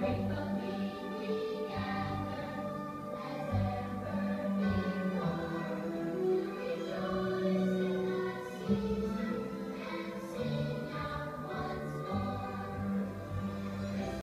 Amen.